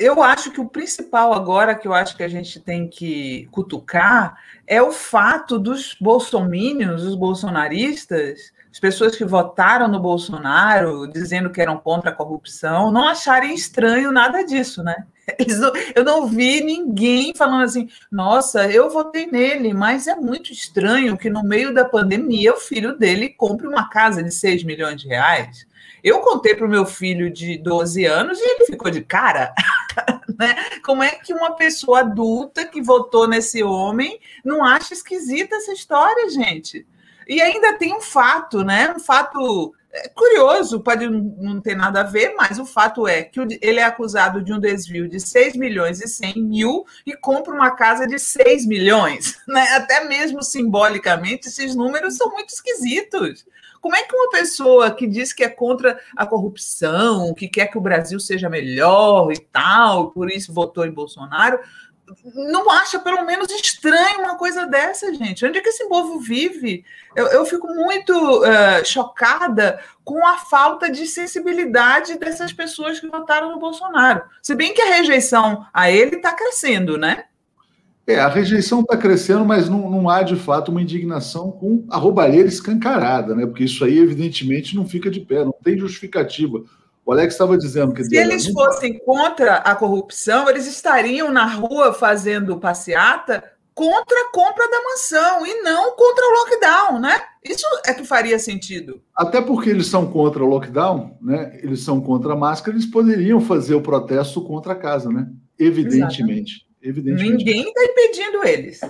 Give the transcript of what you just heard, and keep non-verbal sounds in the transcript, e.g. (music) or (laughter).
eu acho que o principal agora que eu acho que a gente tem que cutucar é o fato dos bolsomínios, os bolsonaristas, as pessoas que votaram no Bolsonaro, dizendo que eram contra a corrupção, não acharem estranho nada disso, né? (laughs) Eu não vi ninguém falando assim, nossa, eu votei nele, mas é muito estranho que no meio da pandemia o filho dele compre uma casa de 6 milhões de reais. Eu contei para o meu filho de 12 anos e ele ficou de cara. (laughs) (laughs) Né? Como é que uma pessoa adulta que votou nesse homem não acha esquisita essa história, gente? E ainda tem um fato, né? Um fato é, curioso, pode não ter nada a ver, mas o fato é que ele é acusado de um desvio de 6 milhões e 100 mil e compra uma casa de 6 milhões. (laughs) Né? Até mesmo simbolicamente, esses números são muito esquisitos. Como é que uma pessoa que diz que é contra a corrupção, que quer que o Brasil seja melhor e tal, por isso votou em Bolsonaro, não acha pelo menos estranho uma coisa dessa, gente? Onde é que esse povo vive? Eu, eu fico muito uh, chocada com a falta de sensibilidade dessas pessoas que votaram no Bolsonaro. Se bem que a rejeição a ele está crescendo, né? É, a rejeição está crescendo, mas não, não, há de fato uma indignação com a roubalheira escancarada, né? Porque isso aí, evidentemente, não fica de pé, não tem justificativa. O Alex estava dizendo que. Se eles fossem contra a corrupção, eles estariam na rua fazendo passeata contra a compra da mansão e não contra o lockdown, né? Isso é que faria sentido. Até porque eles são contra o lockdown, né? Eles são contra a máscara, eles poderiam fazer o protesto contra a casa, né? Evidentemente. Evidentemente. Ninguém está impedindo eles.